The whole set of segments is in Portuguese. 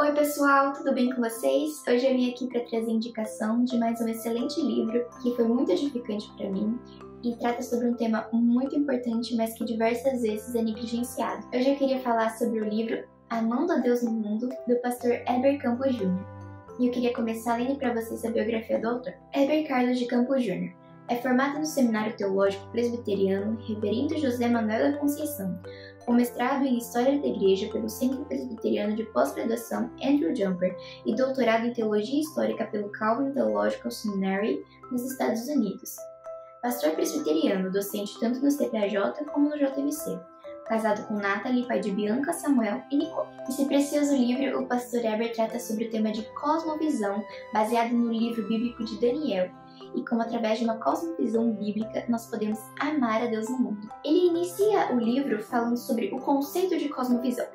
Oi pessoal, tudo bem com vocês? Hoje eu vim aqui para trazer indicação de mais um excelente livro que foi muito edificante para mim e trata sobre um tema muito importante, mas que diversas vezes é negligenciado. Eu queria falar sobre o livro a Deus no Mundo, do pastor Heber Campos Jr. E eu queria começar lendo para vocês a biografia do autor. Heber Carlos de Campos Jr. É formado no Seminário Teológico Presbiteriano Reverendo José Manuel da Conceição, com mestrado em História da Igreja pelo Centro Presbiteriano de Pós-Graduação Andrew Jumper e doutorado em Teologia Histórica pelo Calvin Theological Seminary nos Estados Unidos. Pastor presbiteriano, docente tanto no CPAJ como no JMC. Casado com Natalie, pai de Bianca, Samuel e Nicole. Nesse precioso livro, o pastor Heber trata sobre o tema de cosmovisão, baseado no livro bíblico de Daniel, e como através de uma cosmovisão bíblica nós podemos amar a Deus no mundo. Ele inicia o livro falando sobre o conceito de cosmovisão.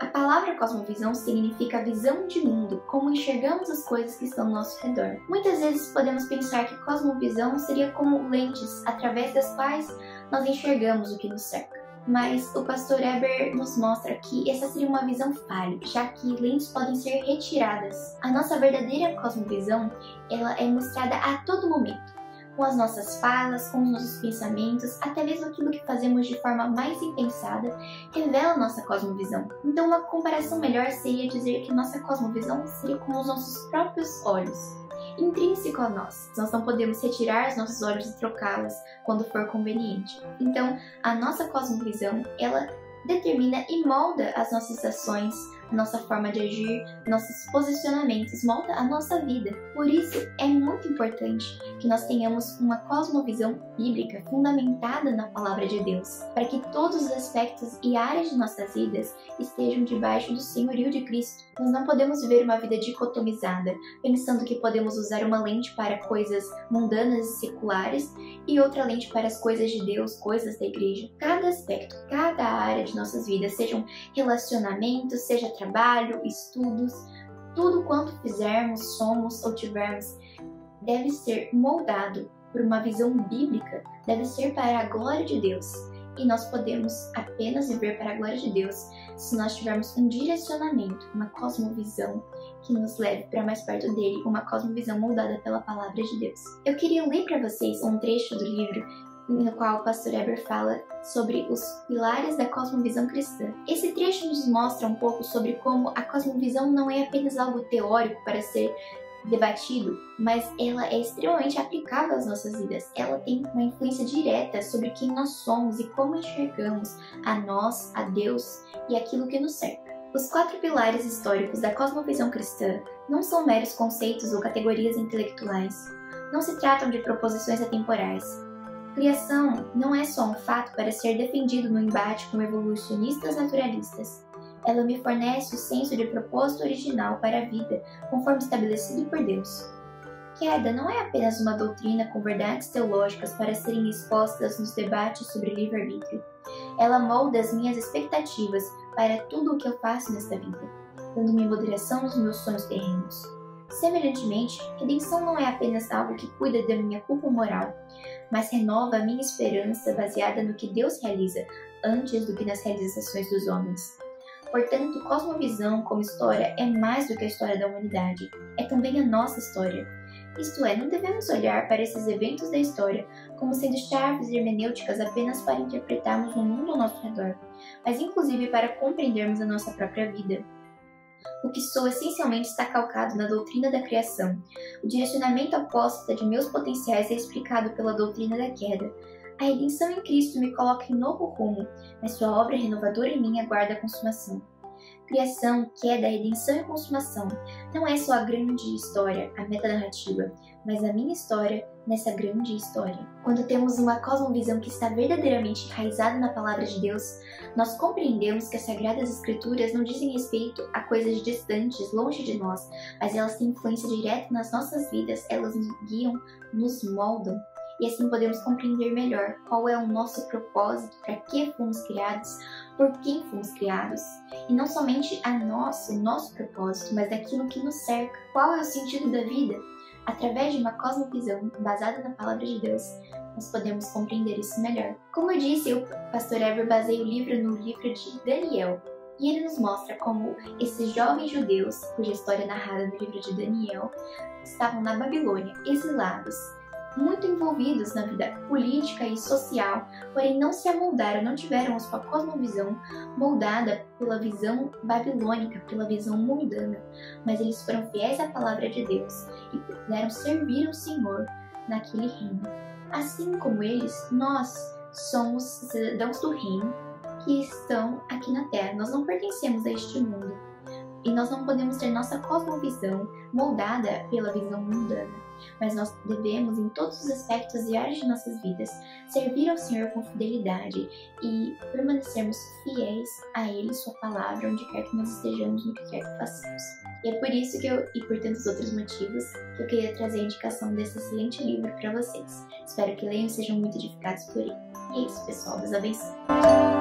A palavra cosmovisão significa visão de mundo, como enxergamos as coisas que estão ao nosso redor. Muitas vezes podemos pensar que cosmovisão seria como lentes através das quais nós enxergamos o que nos cerca mas o pastor Eber nos mostra que essa seria uma visão falha, já que lentes podem ser retiradas. A nossa verdadeira cosmovisão, ela é mostrada a todo momento, com as nossas falas, com os nossos pensamentos, até mesmo aquilo que fazemos de forma mais impensada, revela nossa cosmovisão. Então, uma comparação melhor seria dizer que nossa cosmovisão seria como os nossos próprios olhos intrínseco a nós. Nós não podemos retirar os nossos olhos e trocá-los quando for conveniente. Então, a nossa cosmovisão, ela determina e molda as nossas ações, nossa forma de agir, nossos posicionamentos, molda a nossa vida. Por isso, é muito importante que nós tenhamos uma cosmovisão bíblica fundamentada na palavra de Deus, para que todos os aspectos e áreas de nossas vidas estejam debaixo do senhorio de Cristo. Nós não podemos viver uma vida dicotomizada, pensando que podemos usar uma lente para coisas mundanas e seculares e outra lente para as coisas de Deus, coisas da igreja. Cada aspecto, cada área de nossas vidas, sejam relacionamentos, seja trabalho, estudos, tudo quanto fizermos, somos ou tivermos, deve ser moldado por uma visão bíblica, deve ser para a glória de Deus. E nós podemos apenas viver para a glória de Deus se nós tivermos um direcionamento, uma cosmovisão que nos leve para mais perto dele, uma cosmovisão moldada pela palavra de Deus. Eu queria ler para vocês um trecho do livro no qual o pastor Eber fala sobre os pilares da cosmovisão cristã. Esse trecho nos mostra um pouco sobre como a cosmovisão não é apenas algo teórico para ser debatido, mas ela é extremamente aplicável às nossas vidas. Ela tem uma influência direta sobre quem nós somos e como enxergamos a nós, a Deus e aquilo que nos cerca. Os quatro pilares históricos da cosmovisão cristã não são meros conceitos ou categorias intelectuais. Não se tratam de proposições atemporais, Criação não é só um fato para ser defendido no embate com evolucionistas naturalistas. Ela me fornece o senso de propósito original para a vida, conforme estabelecido por Deus. Queda não é apenas uma doutrina com verdades teológicas para serem expostas nos debates sobre livre-arbítrio. Ela molda as minhas expectativas para tudo o que eu faço nesta vida, dando-me moderação nos meus sonhos terrenos. Semelhantemente, redenção não é apenas algo que cuida da minha culpa moral, mas renova a minha esperança baseada no que Deus realiza antes do que nas realizações dos homens. Portanto, cosmovisão como história é mais do que a história da humanidade, é também a nossa história. Isto é, não devemos olhar para esses eventos da história como sendo chaves hermenêuticas apenas para interpretarmos o mundo ao nosso redor, mas inclusive para compreendermos a nossa própria vida o que sou essencialmente está calcado na doutrina da criação. O direcionamento apóstata de meus potenciais é explicado pela doutrina da queda. A redenção em Cristo me coloca em novo rumo, mas sua obra renovadora em mim aguarda a consumação. Criação, queda, redenção e consumação não é só a grande história, a metanarrativa, mas a minha história nessa grande história. Quando temos uma cosmovisão que está verdadeiramente enraizada na palavra de Deus, nós compreendemos que as sagradas escrituras não dizem respeito a coisas distantes, longe de nós, mas elas têm influência direta nas nossas vidas, elas nos guiam, nos moldam e assim podemos compreender melhor qual é o nosso propósito, para que fomos criados, por quem fomos criados, e não somente a nosso, nosso propósito, mas daquilo que nos cerca. Qual é o sentido da vida? Através de uma cosmovisão basada na palavra de Deus, nós podemos compreender isso melhor. Como eu disse, o pastor Ever baseia o livro no livro de Daniel. E ele nos mostra como esses jovens judeus, cuja história é narrada no livro de Daniel, estavam na Babilônia, exilados, muito envolvidos na vida política e social, porém não se amoldaram, não tiveram a sua cosmovisão moldada pela visão babilônica, pela visão mundana, mas eles foram fiéis à palavra de Deus e puderam servir o Senhor naquele reino. Assim como eles, nós somos cidadãos do reino que estão aqui na Terra. Nós não pertencemos a este mundo e nós não podemos ter nossa cosmovisão moldada pela visão mundana mas nós devemos, em todos os aspectos e áreas de nossas vidas, servir ao Senhor com fidelidade e permanecermos fiéis a Ele Sua palavra, onde quer que nós estejamos, no que quer que façamos. E é por isso que eu, e por tantos outros motivos, que eu queria trazer a indicação desse excelente livro para vocês. Espero que leiam e sejam muito edificados por ele. E é isso, pessoal. Deus abençoe.